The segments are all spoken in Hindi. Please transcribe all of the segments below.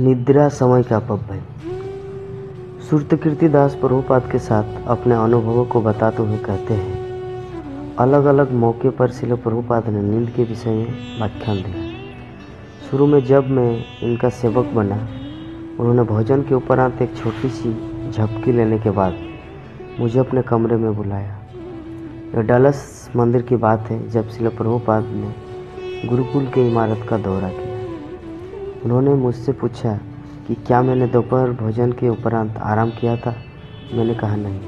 निद्रा समय का अपव्यय सूर्यकीर्ति दास प्रभुपाद के साथ अपने अनुभवों को बताते हुए कहते हैं अलग अलग मौके पर शिल प्रभुपाद ने नींद के विषय में व्याख्यान दिया। शुरू में जब मैं इनका सेवक बना, उन्होंने भोजन के उपरांत एक छोटी सी झपकी लेने के बाद मुझे अपने कमरे में बुलाया। यह डलस मंदिर की बात है, जब शिल प्रभुपाद ने गुरुकुल की इमारत का दौरा किया। उन्होंने मुझसे पूछा कि क्या मैंने दोपहर भोजन के उपरांत आराम किया था? मैंने कहा, नहीं।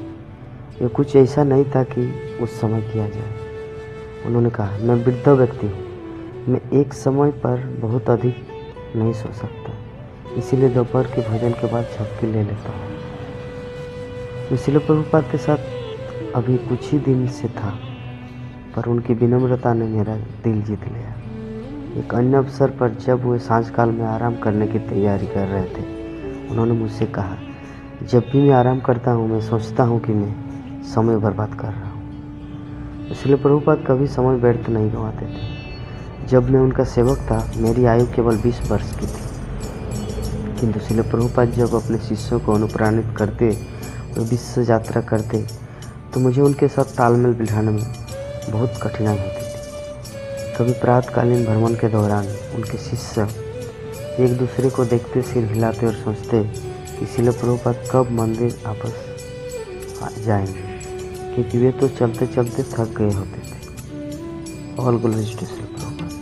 यह कुछ ऐसा नहीं था कि उस समय किया जाए। उन्होंने कहा, मैं वृद्ध व्यक्ति हूँ। मैं एक समय पर बहुत अधिक नहीं सो सकता। इसीलिए दोपहर के भोजन के बाद झपकी ले लेता हूँ। मैं शिल प्रभुपाद के साथ अभी कुछ ही दिन से था, पर उनकी विनम्रता ने मेरा दिल जीत लिया। एक अन्य अवसर पर जब वे साँझ काल में आराम करने की तैयारी कर रहे थे, उन्होंने मुझसे कहा, जब भी मैं आराम करता हूँ, मैं सोचता हूँ कि मैं समय बर्बाद कर रहा हूँ। इसलिए प्रभुपाद कभी समय व्यर्थ नहीं गंवाते थे। जब मैं उनका सेवक था, मेरी आयु केवल 20 वर्ष की थी। किंतु शिल प्रभुपाद जब अपने शिष्यों को अनुप्राणित करते, वे विश्व यात्रा करते तो मुझे उनके साथ तालमेल बिठाने में बहुत कठिनाई होती कभी प्रातकालीन भ्रमण के दौरान उनके शिष्य एक दूसरे को देखते, सिर हिलाते और सोचते कि शिल प्रभुपाद कब मंदिर वापस जाएँगे, क्योंकि वे तो चलते चलते थक गए होते थे। ऑल गोल टू शिल प्रभुपाद।